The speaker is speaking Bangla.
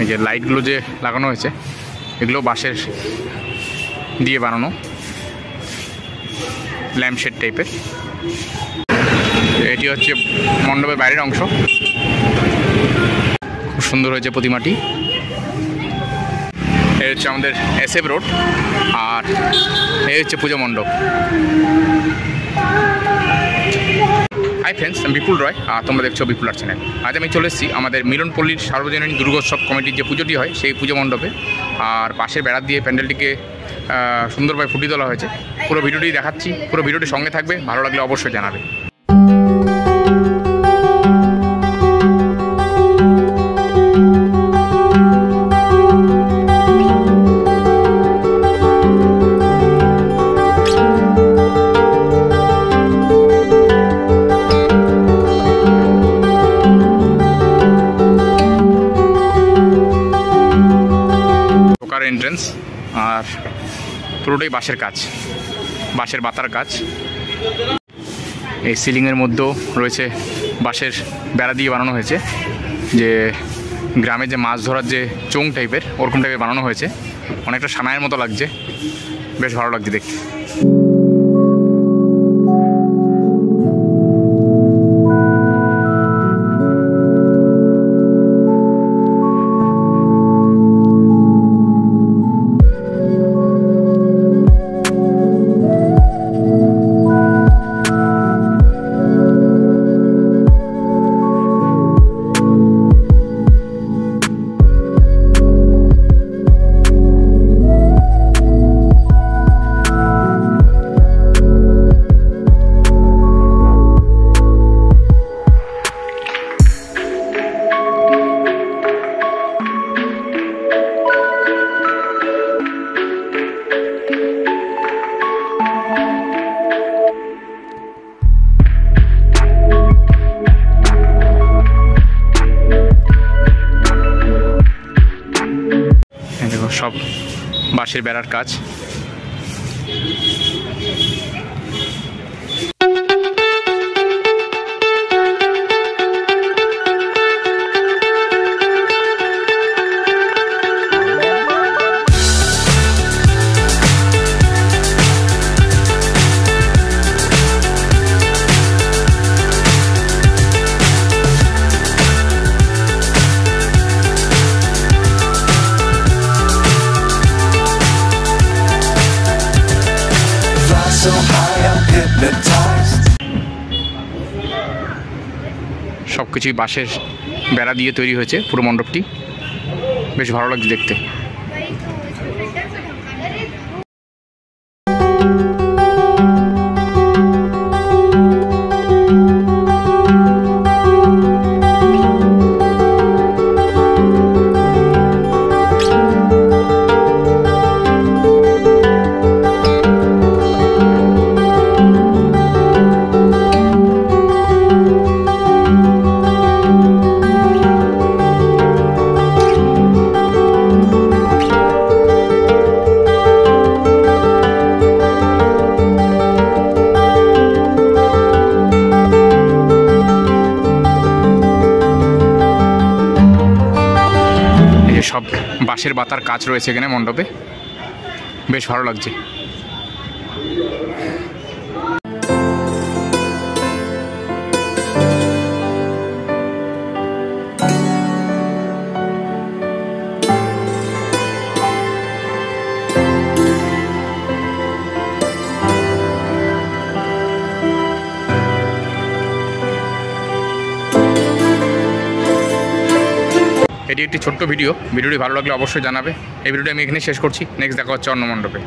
এই যে লাইটগুলো যে লাগানো হয়েছে, এগুলো বাঁশের দিয়ে বানানো। ল্যাম্পশেড টাইপের এটি হচ্ছে মণ্ডপের বাইরের অংশ। খুব সুন্দর হয়েছে প্রতিমাটি। এই হচ্ছে আমাদের এসএফ রোড আর এই হচ্ছে পুজো মণ্ডপ। হাই ফ্রেন্ডস আমি বিপুল রয় আর তোমরা দেখছ বিপুল আর চ্যানেল আজ আমি চলে এসেছি আমাদের মিলনপল্লীর সার্বজনীন দুর্গোৎসব কমিটির যে পুজোটি হয়, সেই পুজো মণ্ডপে। আর পাশের বেড়া দিয়ে প্যান্ডেলটিকে সুন্দরভাবে ফুটিয়ে তোলা হয়েছে। পুরো ভিডিওটি দেখাচ্ছি, পুরো ভিডিওটি সঙ্গে থাকবে, ভালো লাগলে অবশ্যই জানাবে। এন্ট্রেন্স আর পুরোটাই বাঁশের কাজ, বাঁশের বাতার কাজ। এই সিলিংয়ের মধ্যেও রয়েছে বাঁশের বেড়া দিয়ে বানানো হয়েছে, যে গ্রামে যে মাছ ধরার যে চোং টাইপের ওরকম টাইপের বানানো হয়েছে। অনেকটা সানায়ের মতো লাগছে, বেশ ভালো লাগছে দেখতে। সব বাঁশের বেড়ার কাজ। So high, I'm hypnotized. সব কিছুই বাঁশের বেড়া দিয়ে তৈরি হয়েছে পুরো মণ্ডপটি বেশ ভালো লাগছে দেখতে সব বাঁশের বাতার কাজ রয়েছে এখানে মণ্ডপে। বেশ ভালো লাগছে। এটি একটি ছোট্ট ভিডিও। ভিডিওটি ভালো লাগলে অবশ্যই জানাবে। এই ভিডিওটি আমি এখানে শেষ করছি। নেক্সট দেখা হচ্ছে অন্য মণ্ডপে।